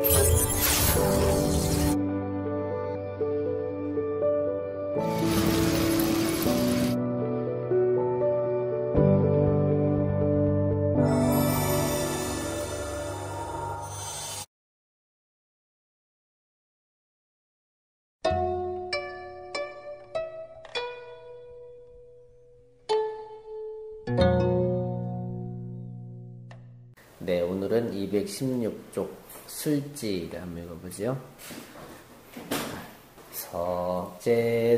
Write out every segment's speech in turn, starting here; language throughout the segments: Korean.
네, 오늘은 216쪽 술지를 한번 읽어보죠. 석제상고의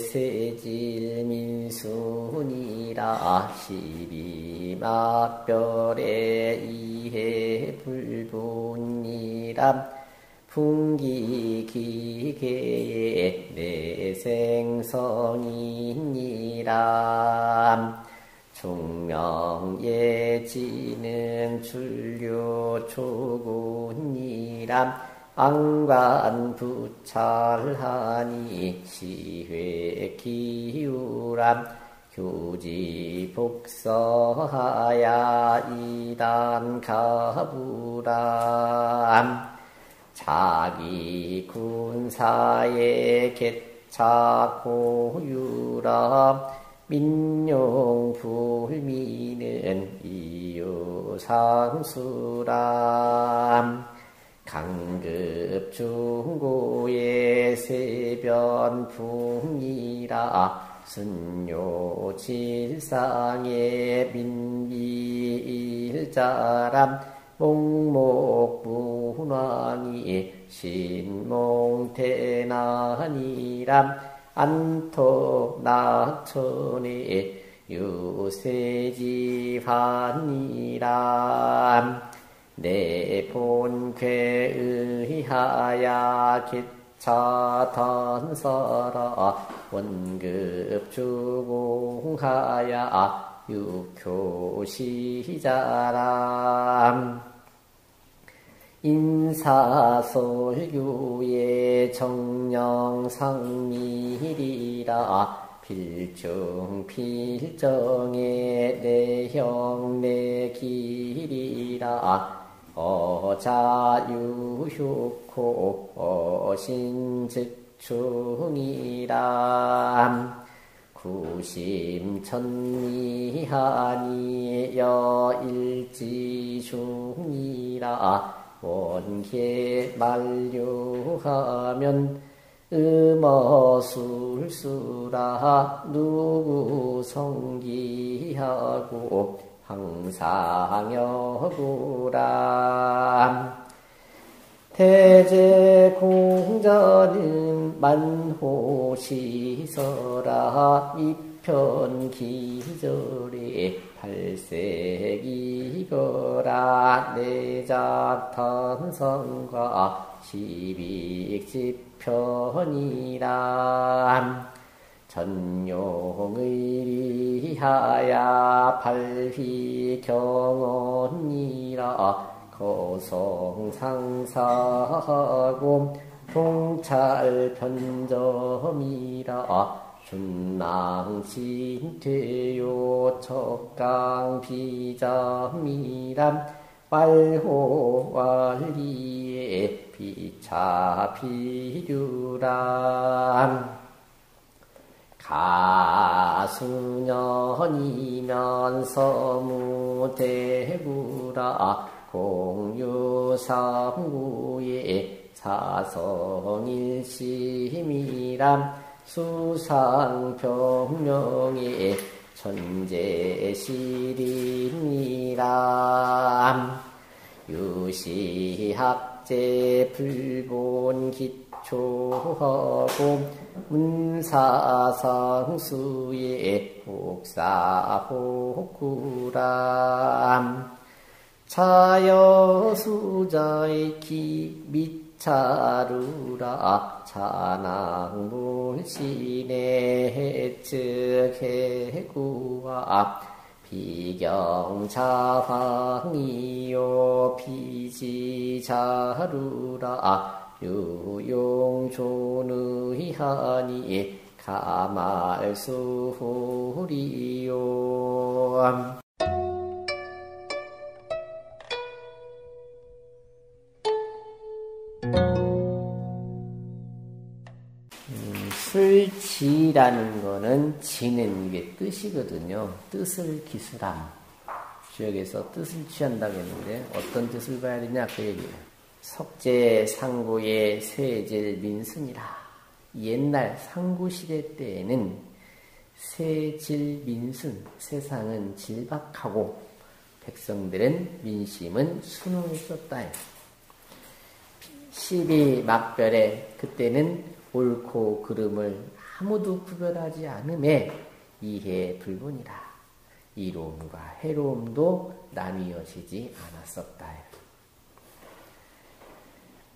세질민순이라 십이막별의 이해불분이람 풍기기계의 내생성이니람 중명예지는 출류 초군이람 안관부찰하니 시회기우람 교지복서하야 이단가부람 자기 군사의 개차고유람 민용불미는 이유상수람. 강급중고의 세변풍이라 순요질상의 민비일자람. 몽목분왕이 신몽태난이람 안토 낙천의 유세지반이람 내 본쾌의하야 기차단사라. 원급주공하야 육효시자람 인사솔교의 정령상밀이라 필중 필정의 내형 내길이라 어자유효코 어신즉충이라 구심천미하니 여일지중이라 원계 만류하면 음어술수라 누구 성기하고 항상 여구람 대제 공자는 만호시서라 이 편 기절에 팔색이거라. 내작탄성과 십익지편이란 전용의리하야 발휘경언이라. 거성상사하고 통찰편점이라 준낭신퇴요 척강비자미람 빨호왈리에 비차비류람 가수년이면서 무대구라 공유삼구의 사성일심이람 수상병명의 천재시린이람 유시학제 불본 기초하고 문사상수의 복사호구람 차여수자의 기밑 차루라 찬항물신의 즉해구와 비경자방이요 비지자루라. 유용존의하니 가말수후리요 기술지라는 거는 지는 이게 뜻이거든요. 뜻을 기술함. 주역에서 뜻을 취한다고 했는데 어떤 뜻을 봐야 되냐 그 얘기예요. 석재 상고의 세질 민순이라. 옛날 상고시대 때에는 세질 민순 세상은 질박하고 백성들은 민심은 순응했었다. 시비 막별에 그때는 옳고 그름을 아무도 구별하지 않음에 이해 불분이라. 이로움과 해로움도 나뉘어지지 않았었다.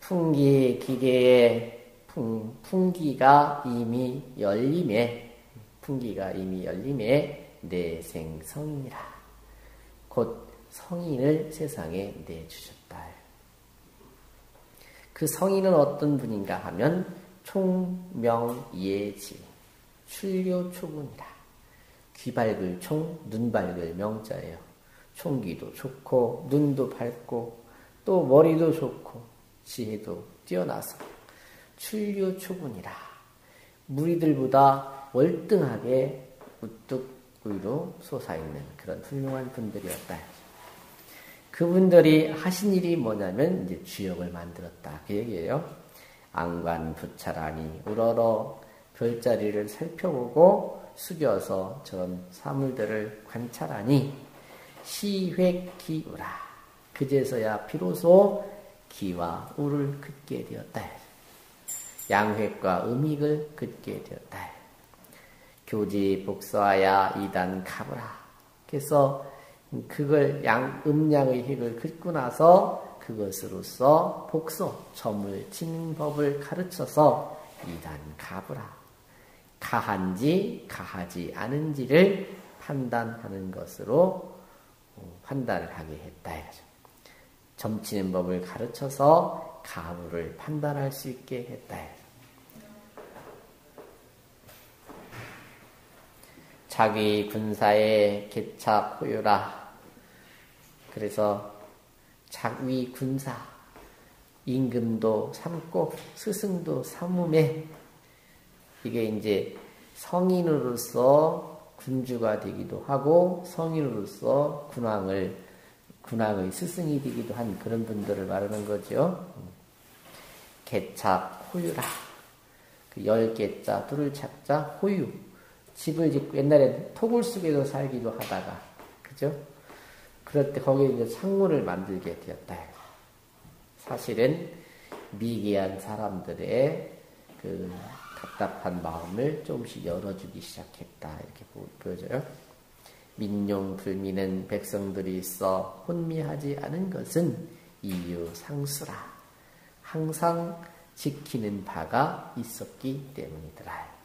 풍기 기계의 풍, 풍기가 이미 열림에 풍기가 이미 열림에 내생 성이라. 곧 성인을 세상에 내주셨다. 그 성인은 어떤 분인가 하면 총명예지 출료초군이라. 귀 밝을 총, 눈 밝을 명자예요. 총기도 좋고 눈도 밝고 또 머리도 좋고 지혜도 뛰어나서 출료초군이라. 무리들보다 월등하게 우뚝 위로 솟아있는 그런 훌륭한 분들이었다. 그분들이 하신 일이 뭐냐면 이제 주역을 만들었다. 그 얘기예요. 안관 부차라니 우러러 별자리를 살펴보고 숙여서 저런 사물들을 관찰하니 시획기우라. 그제서야 비로소 기와 우를 긋게 되었다. 양획과 음익을 긋게 되었다. 교지 복서하야 이단 가브라. 그래서 그걸 양, 음양의 획을 긋고 나서 그것으로서 복서, 점을 치는 법을 가르쳐서 이단 가브라. 가한지, 가하지 않은지를 판단하는 것으로 어, 판단을 하게 했다. 점치는 법을 가르쳐서 가부를 판단할 수 있게 했다. 자기 군사의 개차 포유라. 그래서 자기 군사 임금도 삼고 스승도 삼음에 이게 이제 성인으로서 군주가 되기도 하고 성인으로서 군왕을 군왕의 스승이 되기도 한 그런 분들을 말하는 거죠. 개차 호유라. 그 열 개자, 둘을 찾자, 호유. 집을 짓고 옛날에 토굴 속에서 살기도 하다가 그죠? 그럴 때 거기에 이제 창문을 만들게 되었다. 사실은 미개한 사람들의 그 답답한 마음을 조금씩 열어주기 시작했다 이렇게 보여져요. 민용 불미는 백성들이 있어 혼미하지 않은 것은 이유 상수라. 항상 지키는 바가 있었기 때문이더라.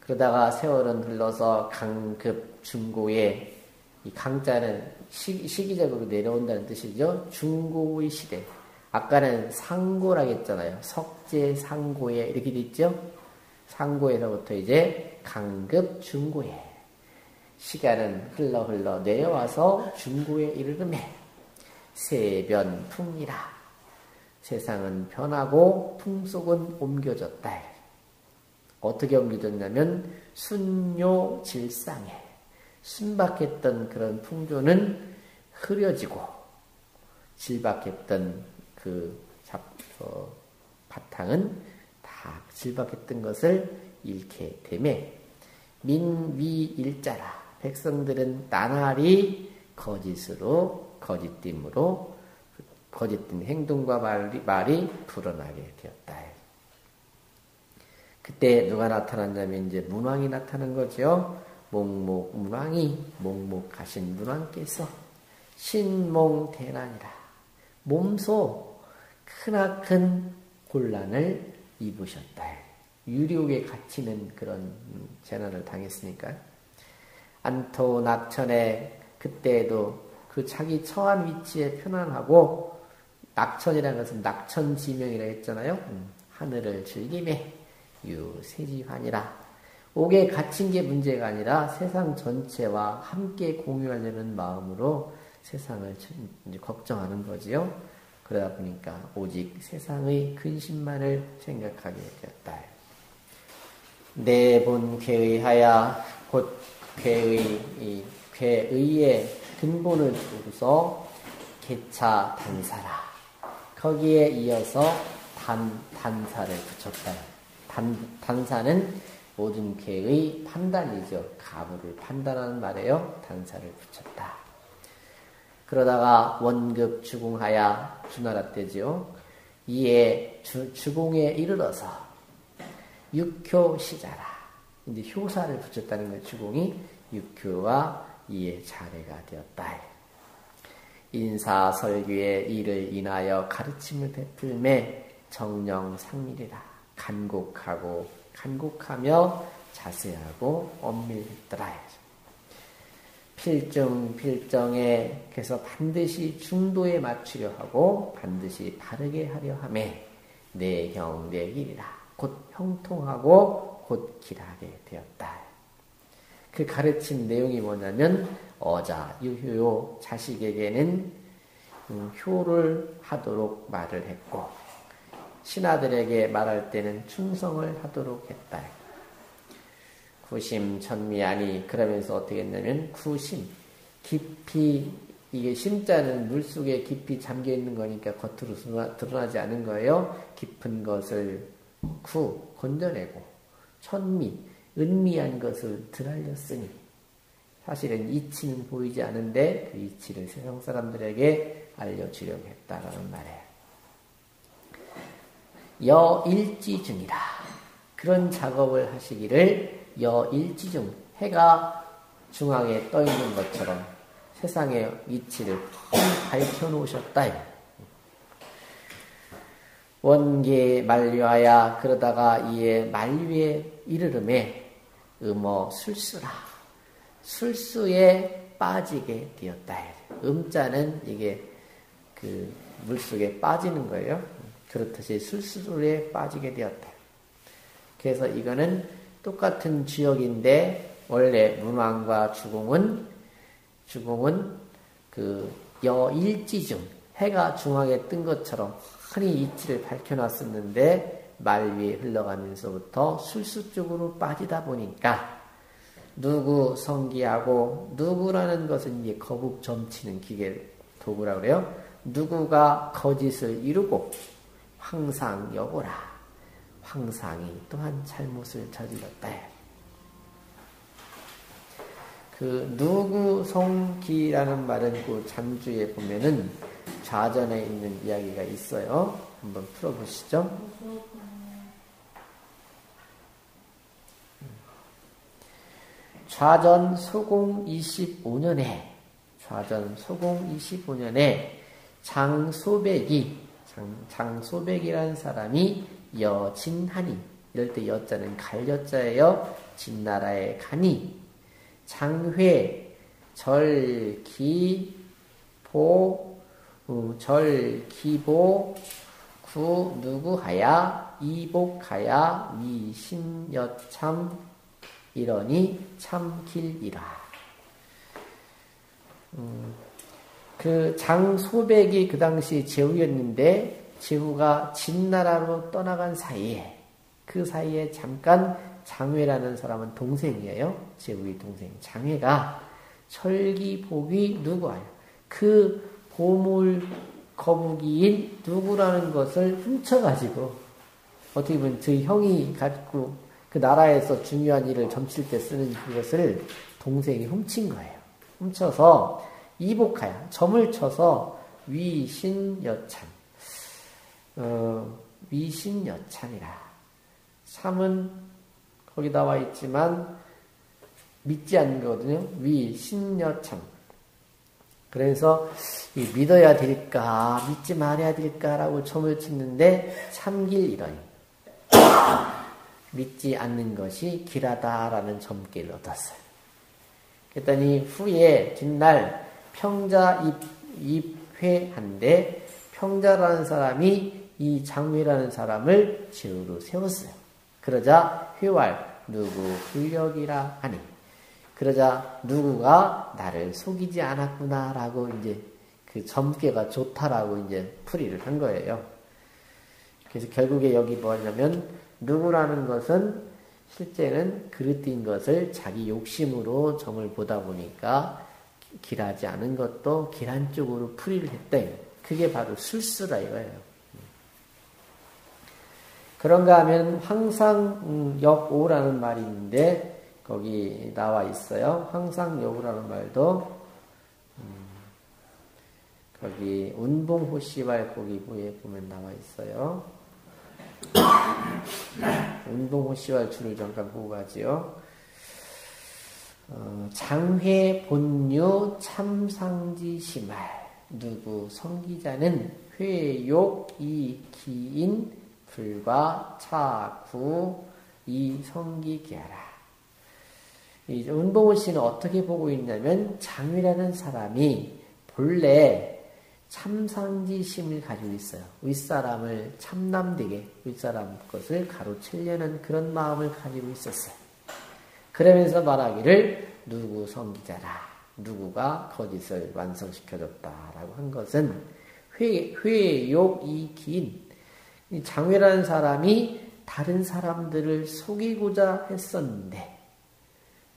그러다가 세월은 흘러서 강급 중고의 이 강자는 시, 기적으로 내려온다는 뜻이죠. 중고의 시대. 아까는 상고라고 했잖아요. 석재 상고에 이렇게 됐죠. 상고에서부터 이제 강급 중고에 시간은 흘러 흘러 내려와서 중고에 이르름에 세변풍이라 세상은 변하고 풍속은 옮겨졌다. 어떻게 옮겨졌냐면 순요 질상에 순박했던 그런 풍조는 흐려지고 질박했던 그 잡, 어, 바탕은 다 질박했던 것을 잃게 되매 민위일자라 백성들은 나날이 거짓으로 거짓됨으로 거짓된 행동과 말이, 말이 불어나게 되었다. 그때 누가 나타났냐면 이제 문왕이 나타난 거죠. 목목 문왕이 목목하신 문왕께서 신몽대난이라 몸소 크나큰 곤란을 입으셨다. 유리옥에 갇히는 그런 재난을 당했으니까 안토 낙천에 그때에도 그 자기 처한 위치에 편안하고 낙천이라는 것은 낙천지명이라 했잖아요. 음, 하늘을 즐기며 유세지환이라. 옥에 갇힌 게 문제가 아니라 세상 전체와 함께 공유하려는 마음으로 세상을 걱정하는 거지요. 그러다 보니까 오직 세상의 근심만을 생각하게 되었다. 내분 쾌의하야 곧 쾌의 쾌의의 근본을 두고서 개차 단사라 거기에 이어서 단 단사를 붙였다. 단 단사는 모든 쾌의 판단이죠. 가부를 판단하는 말이에요. 단사를 붙였다. 그러다가 원급 주공하야 주나라 때죠. 이에 주, 주공에 이르러서 육효 시자라. 이제 효사를 붙였다는 거예요. 주공이 육효와 이에 자례가 되었다. 인사 설교의 일을 인하여 가르침을 베풀매 정령 상밀이라 간곡하고 간곡하며 자세하고 엄밀했더라. 필정 필정에 그래서 반드시 중도에 맞추려 하고 반드시 바르게 하려 함에 내형 내길이라 곧 형통하고 곧 길하게 되었다. 그 가르친 내용이 뭐냐면 어자 유효 자식에게는 음, 효를 하도록 말을 했고 신하들에게 말할 때는 충성을 하도록 했다. 구심 천미 아니 그러면서 어떻게 했냐면 구심 깊이 이게 심자는 물 속에 깊이 잠겨 있는 거니까 겉으로 드러나지 않은 거예요. 깊은 것을 구 건져내고 천미 은미한 것을 드날렸으니 사실은 이치는 보이지 않은데 그 이치를 세상 사람들에게 알려주려고 했다라는 말이에요. 여일지 중이다. 그런 작업을 하시기를 여일지중 해가 중앙에 떠 있는 것처럼 세상의 위치를 밝혀 놓으셨다. 원계 만류하야 그러다가 이에 만류에 이르름에 음어 술수라 술수에 빠지게 되었다. 음자는 이게 그 물속에 빠지는 거예요. 그렇듯이 술수에 빠지게 되었다. 그래서 이거는 똑같은 지역인데 원래 문왕과 주공은 주공은 그 여일지중 해가 중앙에 뜬 것처럼 흔히 이치를 밝혀놨었는데 말 위에 흘러가면서부터 술수 쪽으로 빠지다 보니까 누구 성기하고 누구라는 것은 이제 거북 점치는 기계 도구라 그래요. 누구가 거짓을 이루고 항상 여보라. 황상이 또한 잘못을 저질렀다. 그 누구 성기라는 말은 그 잠주에 보면은 좌전에 있는 이야기가 있어요. 한번 풀어보시죠. 좌전 소공 25년에 좌전 소공 25년에 장소백이 장, 장소백이라는 사람이 여진하니 이럴 때 여자는 갈여자예요. 진나라의 간이 장회 절기보 어, 절기보 구 누구하야 이복하야 위신여참 이러니 참길이라. 음, 그 장소백이 그 당시 제후였는데 제후가 진나라로 떠나간 사이에 그 사이에 잠깐 장회라는 사람은 동생이에요. 제후의 동생 장회가 철기복이 누구예요? 그 보물 거북이인 누구라는 것을 훔쳐가지고 어떻게 보면 그 형이 갖고 그 나라에서 중요한 일을 점칠 때 쓰는 그것을 동생이 훔친 거예요. 훔쳐서 이복하야 점을 쳐서 위신여찬 어, 미신여찬이라. 참은 거기 나와 있지만 믿지 않는 거거든요. 위신여참. 그래서 믿어야 될까, 믿지 말아야 될까라고 점을 찍는데 참길 이러니. 믿지 않는 것이 길하다라는 점괘를 얻었어요. 그랬더니 후에 뒷날 평자 입, 입회한데 평자라는 사람이 이 장위라는 사람을 제후로 세웠어요. 그러자 회왈 누구 불력이라 하니 그러자 누구가 나를 속이지 않았구나라고 이제 그 점괘가 좋다라고 이제 풀이를 한 거예요. 그래서 결국에 여기 뭐냐면 누구라는 것은 실제는 그릇된 것을 자기 욕심으로 점을 보다 보니까 길하지 않은 것도 길한 쪽으로 풀이를 했다. 그게 바로 술수라 이거예요. 그런가 하면 황상역오라는 말이 있는데 거기 나와 있어요. 황상역오라는 말도 음, 거기 운봉호 씨발 거기 보에 보면 나와 있어요. 운봉호씨발 줄을 잠깐 보고 가지요. 어, 장회 본유 참상지 심할 누구 성기자는 회욕 이 기인 불과 차구 이 성기기하라. 은봉우 씨는 어떻게 보고 있냐면 장위라는 사람이 본래 참상지심을 가지고 있어요. 윗사람을 참남되게 윗사람 것을 가로채려는 그런 마음을 가지고 있었어요. 그러면서 말하기를 누구 성기자라 누구가 거짓을 완성시켜줬다라고 한 것은 회, 회욕 이 긴 장회라는 사람이 다른 사람들을 속이고자 했었는데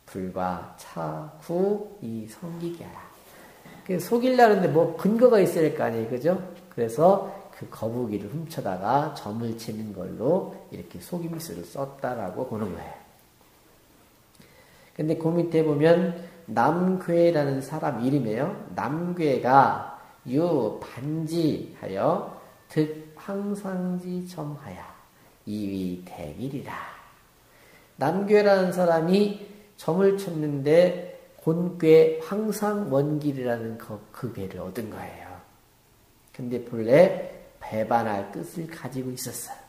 불과 차구 이 성기게 하라. 그 속이려는데 뭐 근거가 있어야 될거 아니에요, 그죠? 그래서 그 거북이를 훔쳐다가 점을 치는 걸로 이렇게 속임수를 썼다라고 보는 거예요. 근데 그 밑에 보면 남괴라는 사람 이름이에요. 남괴가 유 반지하여 득 항상지 점하야 이위 대길이라. 남괴라는 사람이 점을 쳤는데 곤괴 항상 원길이라는 그, 그 괴를 얻은 거예요. 근데 본래 배반할 뜻을 가지고 있었어요.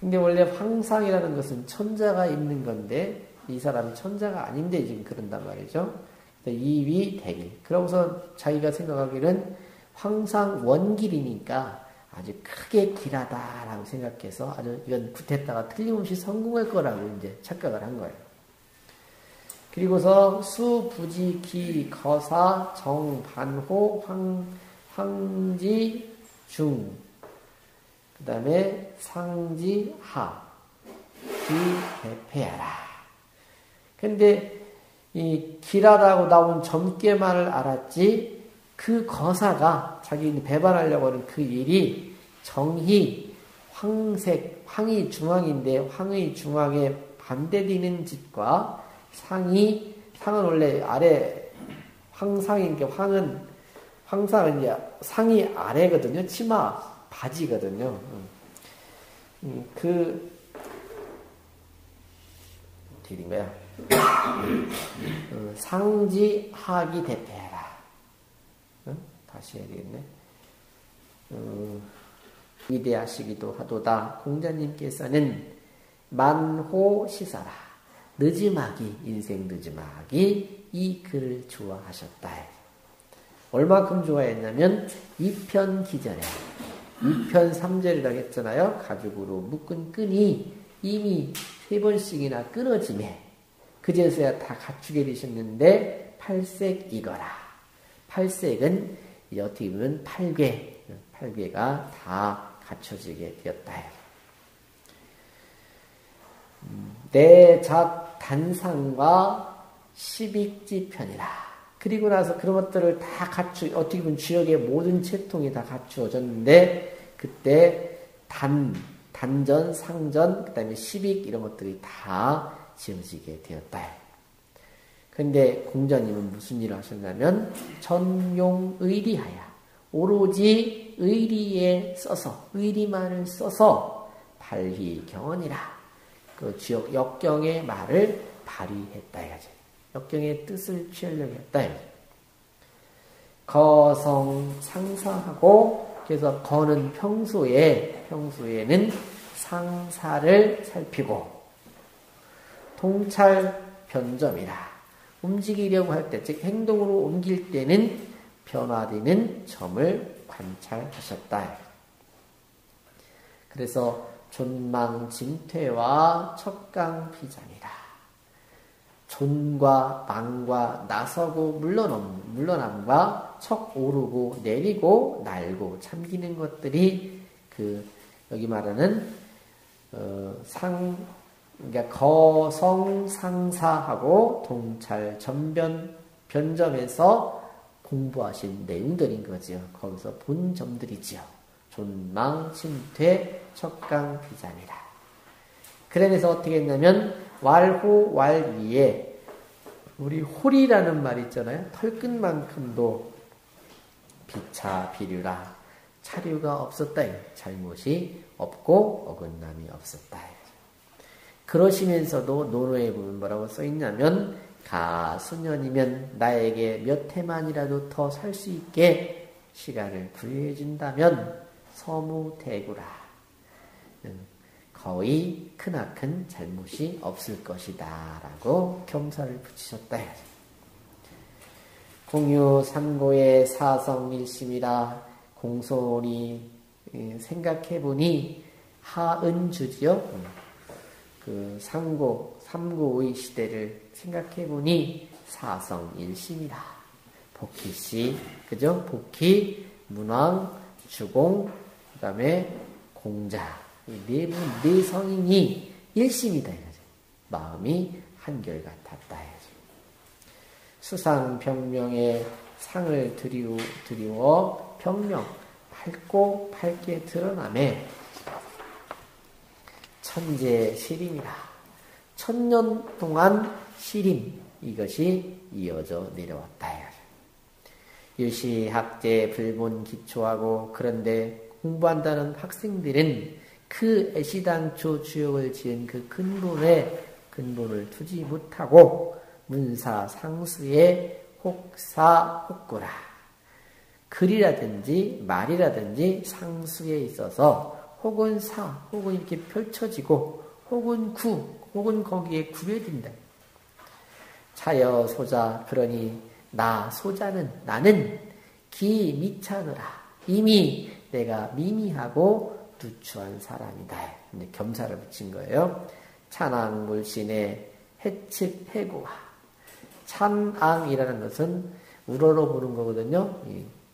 근데 원래 황상이라는 것은 천자가 있는 건데 이 사람이 천자가 아닌데 지금 그런단 말이죠. 이위 대길. 그러고서 자기가 생각하기는 황상 원길이니까 아주 크게 길하다라고 생각해서 아주 이건 굿했다가 틀림없이 성공할 거라고 이제 착각을 한 거예요. 그리고서 수, 부지, 기, 거사, 정, 반호, 황, 황지, 중, 그 다음에 상지, 하, 기, 대패하라. 근데 이 길하다고 나온 점괘만을 알았지 그 거사가 자기 배반하려고 하는 그 일이 정희, 황색, 황이 중앙인데 황의 중앙에 반대되는 짓과 상이, 상은 원래 아래 황상인 게 황은, 황상은 이제 상이 아래거든요. 치마, 바지거든요. 음. 음, 그, 어떻게 된? 어, 상지 하기 대패해라. 어? 다시 해야 되겠네. 어, 위대하시기도 하도다. 공자님께서는 만호 시사라. 늦지막이, 인생 늦지막이 이 글을 좋아하셨다. 얼마큼 좋아했냐면, 2편 기절에, 2편 3절이라고 했잖아요. 가죽으로 묶은 끈이 이미 세 번씩이나 끊어짐에, 그제서야 다 갖추게 되셨는데, 팔색 이거라. 팔색은 어떻게 보면 팔괴, 팔괴가 다 갖춰지게 되었다. 내잣 단상과 십익지 편이라. 그리고 나서 그런 것들을 다 갖추, 어떻게 보면 지역의 모든 채통이 다 갖추어졌는데, 그때 단, 단전, 상전, 그 다음에 십익 이런 것들이 다 지어지게 되었다. 근데 공자님은 무슨 일을 하셨냐면, 전용의리하야. 오로지 의리에 써서, 의리만을 써서 발휘 경언이라. 그 지역 역경의 말을 발휘했다 이거지. 역경의 뜻을 취하려고 했다. 거성 상사하고 그래서 거는 평소에 평소에는 상사를 살피고 통찰 변점이라 움직이려고 할 때, 즉 행동으로 옮길 때는 변화되는 점을 관찰하셨다. 그래서 존망 진퇴와 척강 피장이라. 존과 망과 나서고 물러넘, 물러남과 척 오르고 내리고 날고 참기는 것들이 그 여기 말하는 어, 상 그러니까 거성 상사하고 동찰 전변 변점에서 공부하신 내용들인 거지요. 거기서 본 점들이지요. 존망, 신퇴, 척강, 비자니라. 그래서 어떻게 했냐면 왈호 왈위에 우리 홀이라는 말 있잖아요. 털끝만큼도 비차 비류라 차류가 없었다. 잘못이 없고 어긋남이 없었다. 그러시면서도 노노에 보면 뭐라고 써있냐면 가수년이면 나에게 몇 해만이라도 더 살 수 있게 시간을 부여해 준다면 서무대구라. 거의 크나큰 잘못이 없을 것이다. 라고 겸사를 붙이셨다. 공유 삼고의 사성일심이라 공손히 예, 생각해보니 하은주지요. 그 삼고, 삼고의 시대를 생각해보니 사성일심이다. 복희씨, 그죠? 복희, 문왕, 주공, 그 다음에 공자. 네 분, 네 성인이 일심이다. 이거죠. 마음이 한결같았다. 해야죠. 수상 병명의 상을 드리우, 드리워 병명, 밝고 밝게 드러남에 천재 시림이라. 천년 동안 시림, 이것이 이어져 내려왔다. 유시 학제 불본 기초하고 그런데 공부한다는 학생들은 그 애시당초 주역을 지은 그 근본에 근본을 두지 못하고 문사 상수의 혹사 혹구라 글이라든지 말이라든지 상수에 있어서 혹은 사 혹은 이렇게 펼쳐지고 혹은 구 혹은 거기에 구별된다. 차여 소자 그러니 나 소자는 나는 기 미차느라 이미 내가 미미하고 누추한 사람이다. 근데 겸사를 붙인 거예요. 찬왕 물신의 해측 해구와 찬왕이라는 것은 우러러 부른 거거든요.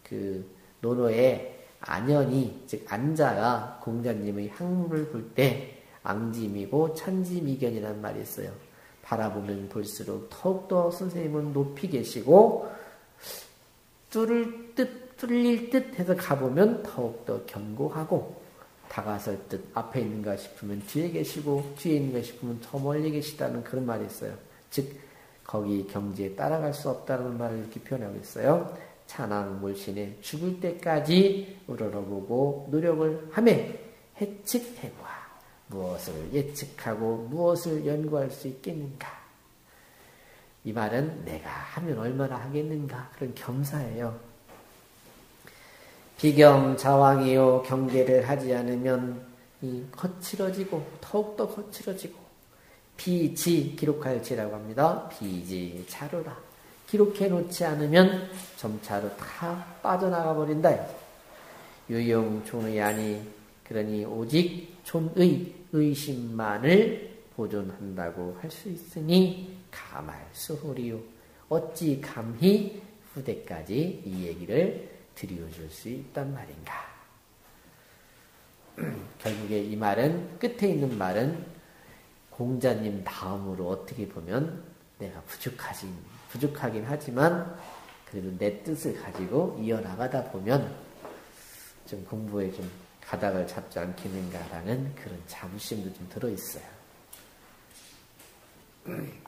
그 노노의 안연이 즉 안자가 공자님의 학문을 볼 때 앙짐이고 찬지미견이라는 말이 있어요. 바라보면 볼수록 더욱더 선생님은 높이 계시고 뚫을 듯 뚫릴 듯 해서 가보면 더욱더 견고하고 다가설 듯 앞에 있는가 싶으면 뒤에 계시고 뒤에 있는가 싶으면 더 멀리 계시다는 그런 말이 있어요. 즉 거기 경지에 따라갈 수 없다는 말을 이렇게 표현하고 있어요. 찬왕 물신에 죽을 때까지 우러러보고 노력을 하매 해측해봐. 무엇을 예측하고 무엇을 연구할 수 있겠는가? 이 말은 내가 하면 얼마나 하겠는가? 그런 겸사예요. 비경 자왕이요 경계를 하지 않으면 이 거칠어지고 더욱더 거칠어지고 비지 기록할지라고 합니다. 비지 자루라 기록해 놓지 않으면 점차로 다 빠져나가 버린다. 유용 촌의 아니 그러니 오직 촌의 의심만을 보존한다고 할 수 있으니 가말 수호리요 어찌 감히 후대까지 이 얘기를 드리워줄 수 있단 말인가. 결국에 이 말은 끝에 있는 말은 공자님 다음으로 어떻게 보면 내가 부족하진 부족하긴 하지만 그래도 내 뜻을 가지고 이어나가다 보면 좀 공부에 좀 가닥을 잡지 않겠는가라는 그런 자부심도 좀 들어 있어요.